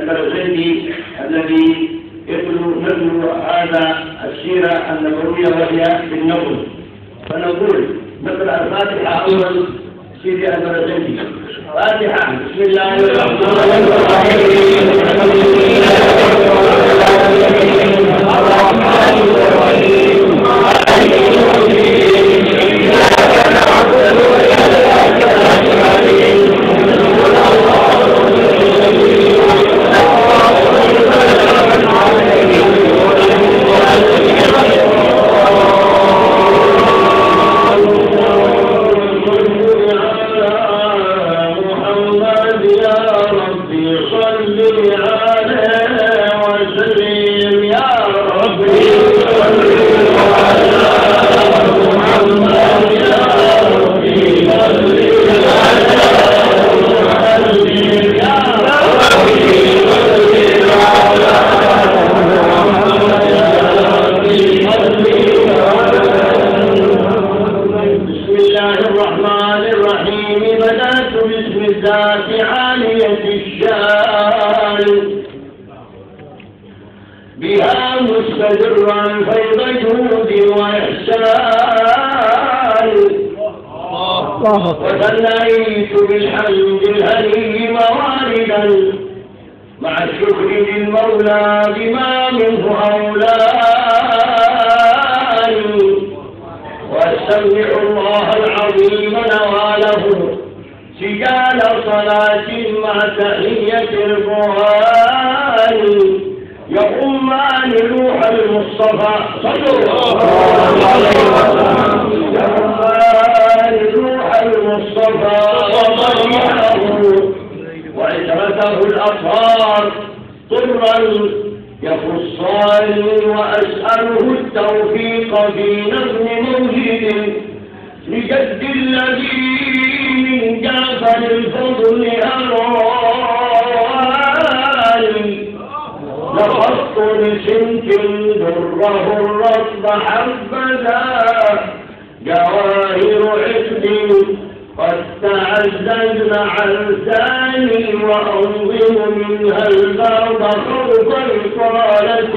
البرزندي الذي يتلو نتلو هذا السيرة النبوية وهي بالنبل فنقول نقرأ الفاتحة أول سيدي البرزندي فاتحة. بسم الله. الرحمن الرحيم بها مستدرا فيض جود وإحسان وثنيت بالحمد الهني موالدا مع الشكر للمولى بما منه أولاني وأستودع الله العظيم نواله سجال صلاة مع تحية القرآن يقومان روح المصطفى. صلوا. الله عليه وسلم يقومان روح المصطفى. وطيعه وعترته الأطهار طرا يخصان وأسأله التوفيق في نظم موجد. لجد الذي من جعفر الفضل أراني لخط لسمك دره الرطب حبذا. جواهر عقد قد تعززن عن ثاني وأنظم منها البعض خوف إطالة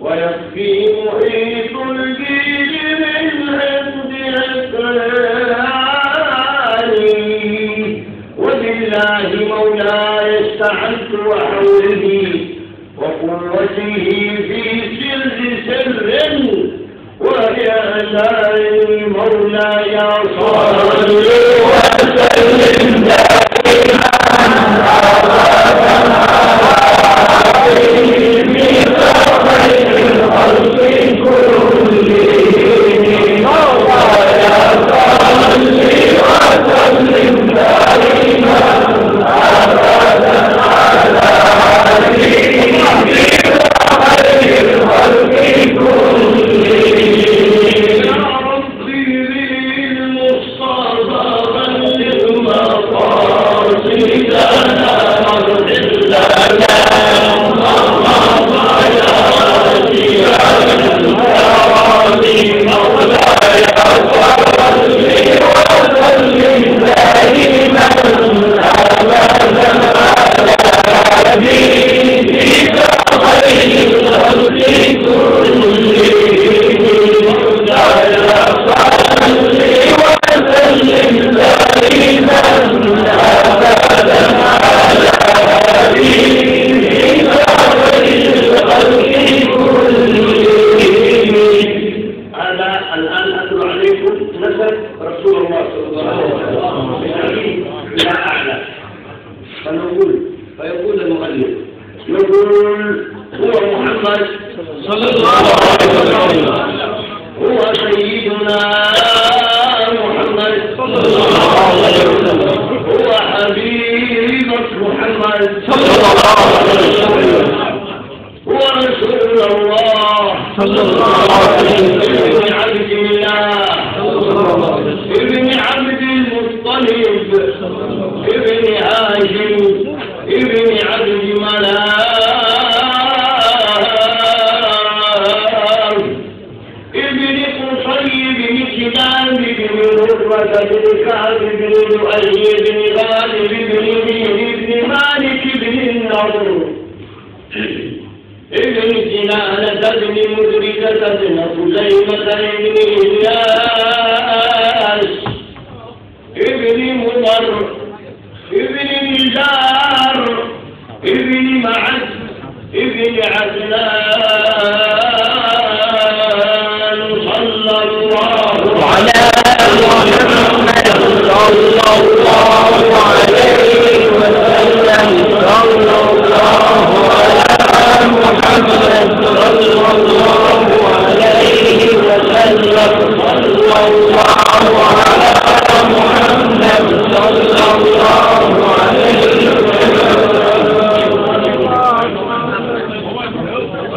ويكفي محيط الجيل من حفظ أسراري وقوته في سر سر وبأسائي مولاي صل وسلم. إلى أعلى فنقول فيقول المؤلف يقول هو محمد صلى الله عليه وسلم. هو سيدنا محمد صلى الله عليه وسلم. هو حبيبك محمد صلى الله عليه وسلم. هو رسول الله صلى الله قصي بن مرة بن كعب بن لؤي بن غالب بن مير بن مالك بن النضر ابن كنانة بن مدركة بن خزيمة بن إلياس ابن مضر ابن نزار ابن معد ابن عدنان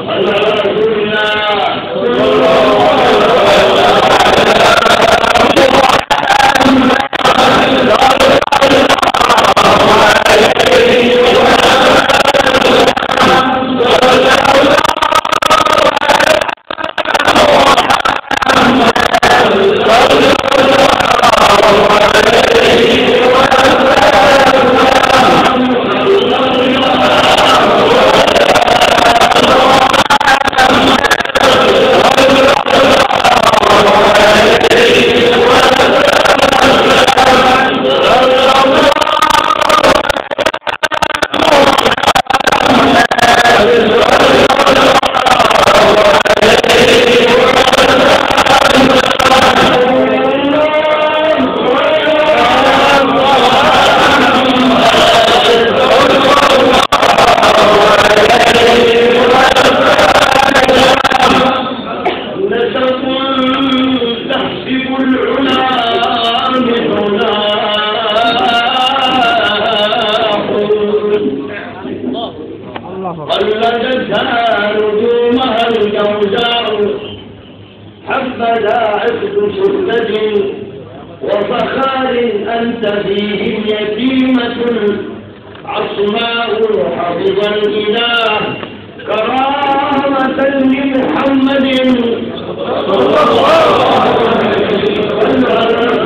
Allah فلا عبد شدة وفخار أنت فيهم يتيمة. عصماء حفظ الإله كرامة لمحمد. صلى الله عليه وسلم.